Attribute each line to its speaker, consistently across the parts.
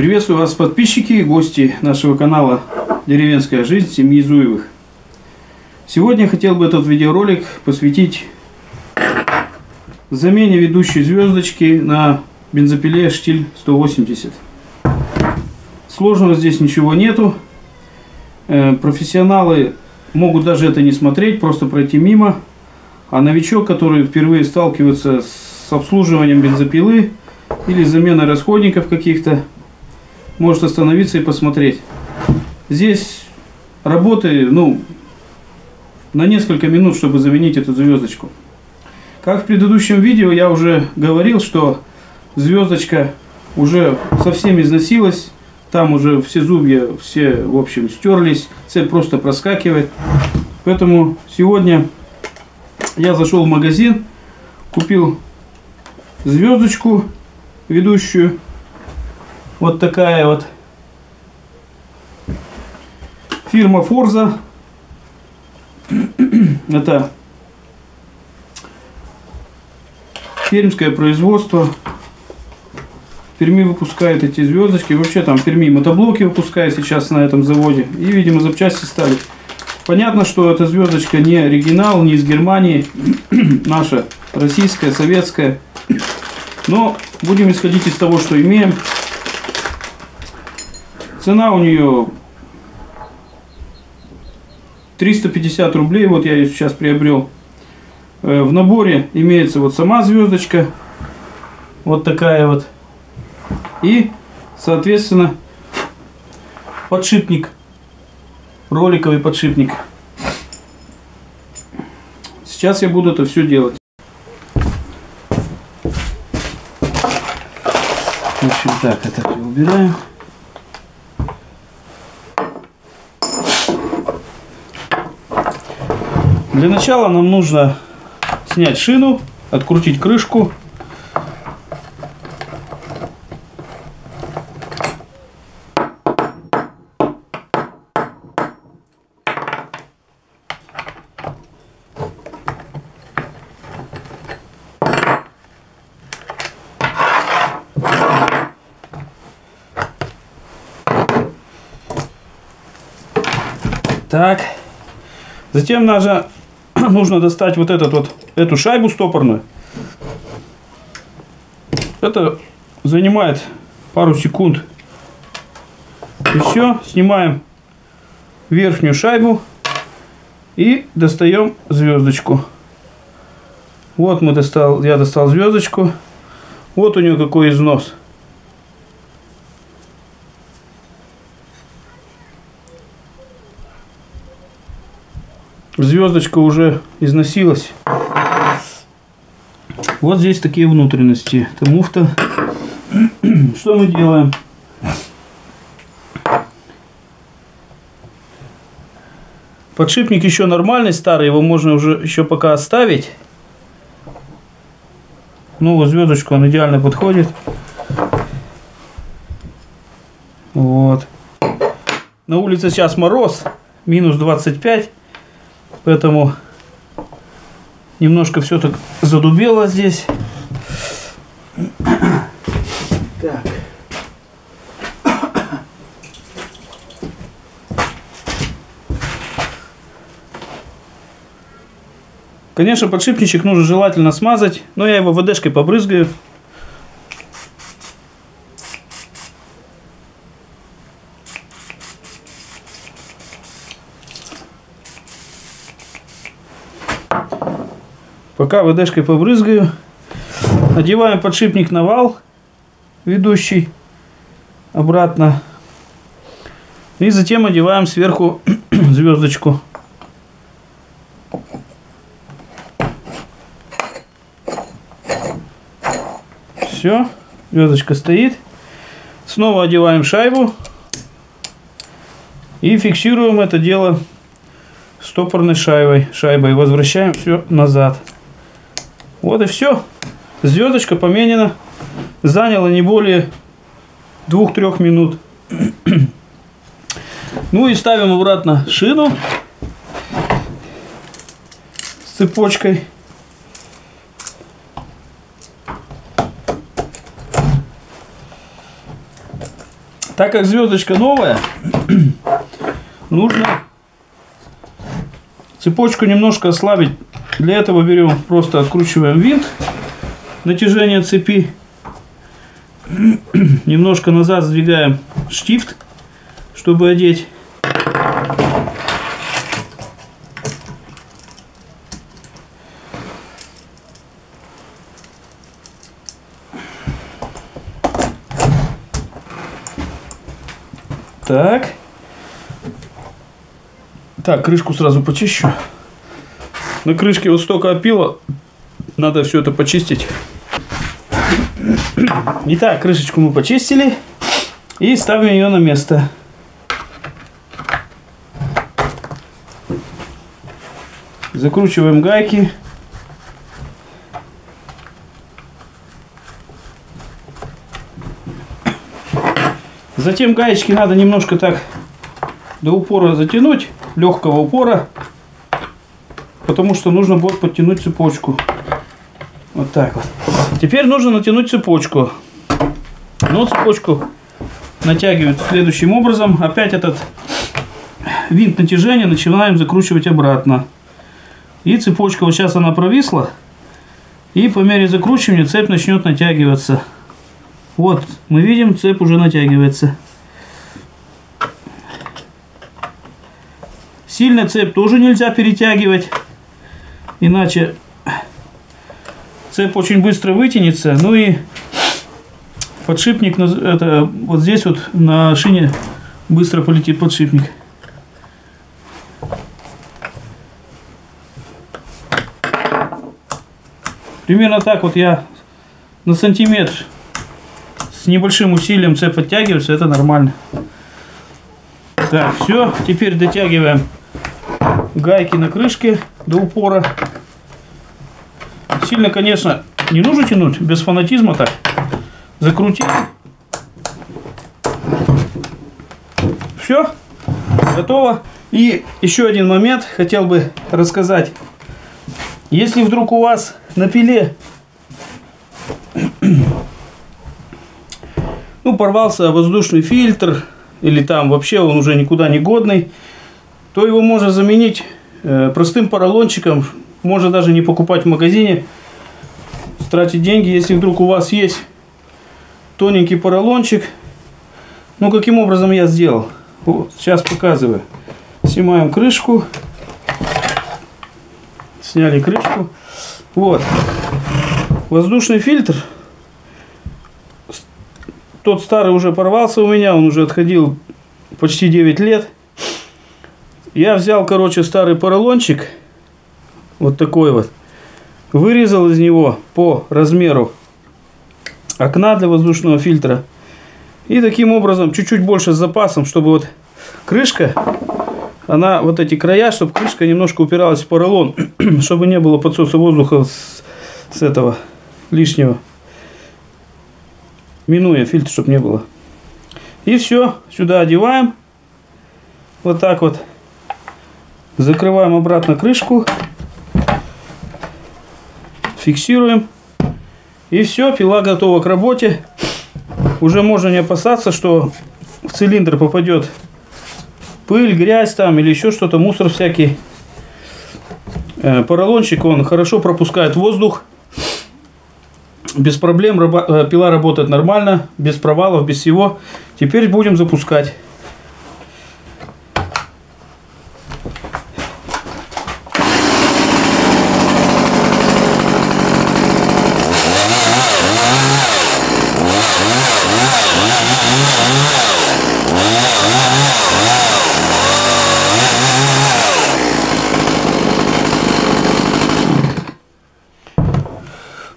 Speaker 1: Приветствую вас, подписчики и гости нашего канала «Деревенская жизнь семьи Зуевых». Сегодня хотел бы этот видеоролик посвятить замене ведущей звездочки на бензопиле штиль 180. Сложного здесь ничего нету. Э, профессионалы могут даже это не смотреть, просто пройти мимо. А новичок, который впервые сталкивается с обслуживанием бензопилы или заменой расходников каких-то, может остановиться и посмотреть. Здесь работы, ну, на несколько минут, чтобы заменить эту звездочку. Как в предыдущем видео я уже говорил, что звездочка уже совсем износилась. Там уже все зубья, все, в общем, стерлись. Цепь просто проскакивает. Поэтому сегодня я зашел в магазин, купил звездочку ведущую. Вот такая вот фирма Forza. Это пермское производство. В Перми выпускает эти звездочки. Вообще там Перми мотоблоки выпускают сейчас на этом заводе. И, видимо, запчасти стали. Понятно, что эта звездочка не оригинал, не из Германии. Наша российская, советская. Но будем исходить из того, что имеем. Цена у нее 350 рублей. Вот я ее сейчас приобрел. Э, в наборе имеется вот сама звездочка. Вот такая вот. И, соответственно, подшипник роликовый подшипник. Сейчас я буду это все делать. В общем, так, это убираем. Для начала нам нужно снять шину, открутить крышку Так. Затем нужно, нужно достать вот этот вот, эту шайбу стопорную. Это занимает пару секунд. И все, снимаем верхнюю шайбу и достаем звездочку. Вот мы достал, я достал звездочку. Вот у нее какой износ. Звездочка уже износилась. Вот здесь такие внутренности. Это муфта. Что мы делаем? Подшипник еще нормальный, старый, его можно уже еще пока оставить. Ну, вот звездочку он идеально подходит. Вот. На улице сейчас мороз, минус 25. Поэтому немножко все так задубело здесь. Так. Конечно, подшипничек нужно желательно смазать, но я его ВДшкой побрызгаю. Пока ВДшкой побрызгаю. Одеваем подшипник на вал, ведущий обратно. И затем одеваем сверху звездочку. Все, звездочка стоит. Снова одеваем шайбу. И фиксируем это дело стопорной шайбой. шайбой. Возвращаем все назад. Вот и все. Звездочка поменена. Заняло не более 2-3 минут. ну и ставим обратно шину с цепочкой. Так как звездочка новая, нужно цепочку немножко ослабить. Для этого берем, просто откручиваем винт натяжение цепи. Немножко назад сдвигаем штифт, чтобы одеть. Так. Так, крышку сразу почищу. На крышке вот столько опила. Надо все это почистить. Итак, крышечку мы почистили. И ставим ее на место. Закручиваем гайки. Затем гаечки надо немножко так до упора затянуть, легкого упора, потому что нужно будет подтянуть цепочку. Вот так вот. Теперь нужно натянуть цепочку. Но цепочку натягивают следующим образом. Опять этот винт натяжения начинаем закручивать обратно. И цепочка, вот сейчас она провисла. И по мере закручивания цепь начнет натягиваться. Вот, мы видим, цепь уже натягивается. Сильно цепь тоже нельзя перетягивать, иначе цепь очень быстро вытянется. Ну и подшипник, это вот здесь вот на шине быстро полетит подшипник. Примерно так вот я на сантиметр с небольшим усилием цепь оттягивается, это нормально. Так, все, теперь дотягиваем гайки на крышке до упора. Сильно, конечно, не нужно тянуть, без фанатизма так. Закрутить. Все, готово. И еще один момент хотел бы рассказать. Если вдруг у вас на пиле ну, порвался воздушный фильтр, или там вообще он уже никуда не годный, то его можно заменить э, простым поролончиком, можно даже не покупать в магазине, тратить деньги, если вдруг у вас есть тоненький поролончик. Ну, каким образом я сделал? Вот, сейчас показываю. Снимаем крышку. Сняли крышку. Вот. Воздушный фильтр тот старый уже порвался у меня, он уже отходил почти 9 лет. Я взял, короче, старый поролончик, вот такой вот, вырезал из него по размеру окна для воздушного фильтра. И таким образом, чуть-чуть больше с запасом, чтобы вот крышка, она, вот эти края, чтобы крышка немножко упиралась в поролон, чтобы не было подсоса воздуха с, с этого лишнего минуя фильтр, чтобы не было. И все, сюда одеваем. Вот так вот. Закрываем обратно крышку. Фиксируем. И все, пила готова к работе. Уже можно не опасаться, что в цилиндр попадет пыль, грязь там или еще что-то, мусор всякий. Э, поролончик, он хорошо пропускает воздух без проблем э, пила работает нормально, без провалов, без всего. Теперь будем запускать.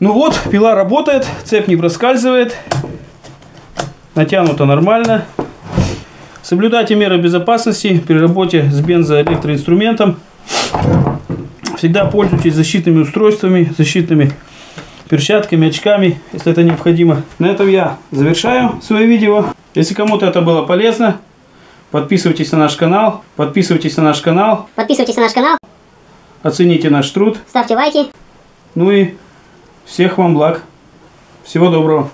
Speaker 1: Ну вот, пила работает, цепь не проскальзывает. Натянуто нормально. Соблюдайте меры безопасности при работе с бензоэлектроинструментом. Всегда пользуйтесь защитными устройствами, защитными перчатками, очками, если это необходимо. На этом я завершаю свое видео. Если кому-то это было полезно, подписывайтесь на наш канал. Подписывайтесь на наш канал.
Speaker 2: Подписывайтесь на наш канал.
Speaker 1: Оцените наш труд.
Speaker 2: Ставьте лайки.
Speaker 1: Ну и всех вам благ. Всего доброго.